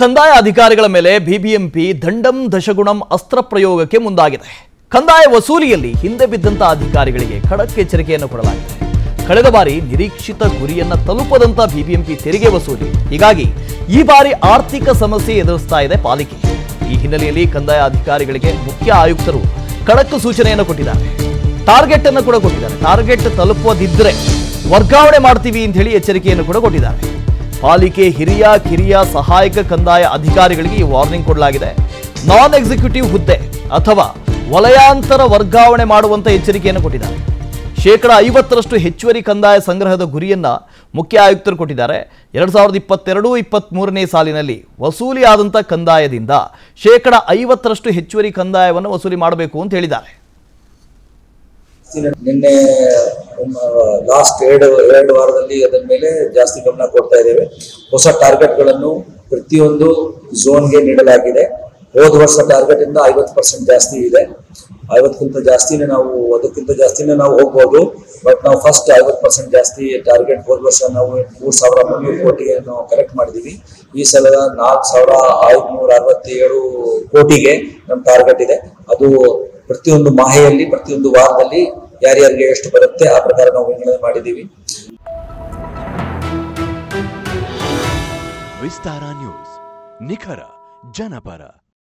ಕಂದಾಯ ಅಧಿಕಾರಿಗಳ ಮೇಲೆ ಬಿಬಿಎಂಪಿ ದಂಡಂ ದಶಗುಣಂ ಅಸ್ತ್ರ ಪ್ರಯೋಗಕ್ಕೆ ಮುಂದಾಗಿದೆ. ಕಂದಾಯ ವಸೂಲಿಯಲ್ಲಿ ಹಿಂದೆ ಬಿದ್ದಂತಹ ಅಧಿಕಾರಿಗಳಿಗೆ ಖಡಕ್ ಎಚ್ಚರಿಕೆಯನ್ನು ಕೊಡಲಾಗಿದೆ. ಕಳೆದ ಬಾರಿ ನಿರೀಕ್ಷಿತ ಗುರಿಯನ್ನ ತಲುಪದಂತಹ ಬಿಬಿಎಂಪಿ ತೆರಿಗೆ ವಸೂಲಿ. ಹೀಗಾಗಿ ಈ ಬಾರಿ ಆರ್ಥಿಕ ಸಮಸ್ಯೆ ಎದುರಿಸ್ತಾ ಇದೆ ಪಾಲಿಕೆ. ಈ ಹಿನ್ನೆಲೆಯಲ್ಲಿ ಕಂದಾಯ ಅಧಿಕಾರಿಗಳಿಗೆ ಮುಖ್ಯ ಆಯುಕ್ತರು ಖಡಕ್ ಸೂಚನೆಯನ್ನು ಕೊಟ್ಟಿದ್ದಾರೆ. ಟಾರ್ಗೆಟ್ ಅನ್ನು ಕೂಡ ಕೊಟ್ಟಿದ್ದಾರೆ. ಟಾರ್ಗೆಟ್ ತಲುಪದಿದ್ರೆ ವರ್ಗಾವಣೆ ಮಾಡ್ತೀವಿ ಅಂತ ಹೇಳಿ ಎಚ್ಚರಿಕೆಯನ್ನು ಕೂಡ ಕೊಟ್ಟಿದ್ದಾರೆ. ಪಾಲಿಕೆ ಹಿರಿಯ, ಕಿರಿಯ ಸಹಾಯಕ ಕಂದಾಯ ಅಧಿಕಾರಿಗಳಿಗೆ ಈ ವಾರ್ನಿಂಗ್ ಕೊಡಲಾಗಿದೆ. ನಾನ್ ಎಕ್ಸಿಕ್ಯೂಟಿವ್ ಹುದ್ದೆ ಅಥವಾ ವಲಯಾಂತರ ವರ್ಗಾವಣೆ ಮಾಡುವಂತ ಎಚ್ಚರಿಕೆಯನ್ನು ಕೊಟ್ಟಿದ್ದಾರೆ. ಶೇಕಡ ಐವತ್ತರಷ್ಟು ಹೆಚ್ಚುವರಿ ಕಂದಾಯ ಸಂಗ್ರಹದ ಗುರಿಯನ್ನ ಮುಖ್ಯ ಆಯುಕ್ತರು ಕೊಟ್ಟಿದ್ದಾರೆ. ಎರಡ್ ಸಾವಿರದ ಇಪ್ಪತ್ತೆರಡು ಇಪ್ಪತ್ತ್ ಮೂರನೇ ಸಾಲಿನಲ್ಲಿ ವಸೂಲಿ ಆದಂಥ ಕಂದಾಯದಿಂದ ಶೇಕಡ ಐವತ್ತರಷ್ಟು ಹೆಚ್ಚುವರಿ ಕಂದಾಯವನ್ನು ವಸೂಲಿ ಮಾಡಬೇಕು ಅಂತ ಹೇಳಿದ್ದಾರೆ. ನಿನ್ನೆ ಲಾಸ್ಟ್ ಎರಡು ಎರಡು ವಾರದಲ್ಲಿ ಅದರ ಮೇಲೆ ಜಾಸ್ತಿ ಗಮನ ಕೊಡ್ತಾ ಇದ್ದೇವೆ. ಹೊಸ ಟಾರ್ಗೆಟ್ಗಳನ್ನು ಪ್ರತಿಯೊಂದು ಝೋನ್ಗೆ ನೀಡಲಾಗಿದೆ. ಹೋದ ವರ್ಷ ಟಾರ್ಗೆಟ್ ಇಂದ ಐವತ್ತು ಪರ್ಸೆಂಟ್ ಜಾಸ್ತಿ ಇದೆ. ಐವತ್ತಕ್ಕಿಂತ ಜಾಸ್ತಿನೇ ನಾವು ಅದಕ್ಕಿಂತ ಜಾಸ್ತಿನೇ ನಾವು ಹೋಗ್ಬೋದು. ಬಟ್ ನಾವು ಫಸ್ಟ್ ಐವತ್ತು ಪರ್ಸೆಂಟ್ ಜಾಸ್ತಿ ಟಾರ್ಗೆಟ್ ಹೋದ ವರ್ಷ ನಾವು ಮೂರು ಸಾವಿರ ಮುನ್ನೂರು ಕೋಟಿಗೆ ನಾವು ಕರೆಕ್ಟ್ ಮಾಡಿದ್ದೀವಿ. ಈ ಸಲ ನಾಲ್ಕು ಸಾವಿರ ಐದುನೂರ ಅರವತ್ತೇಳು ಕೋಟಿಗೆ ನಮ್ಮ ಟಾರ್ಗೆಟ್ ಇದೆ. ಅದು ಪ್ರತಿಯೊಂದು ಮಾಹೆಯಲ್ಲಿ, ಪ್ರತಿಯೊಂದು ವಾರದಲ್ಲಿ ಯಾರ್ಯಾರಿಗೆ ಎಷ್ಟು ಬರುತ್ತೆ, ಆ ಪ್ರಕಾರ ನಾವು ವಿಂಗಡಣೆ ಮಾಡಿದ್ದೀವಿ. ವಿಸ್ತಾರ ನ್ಯೂಸ್, ನಿಖರ, ಜನಪರ.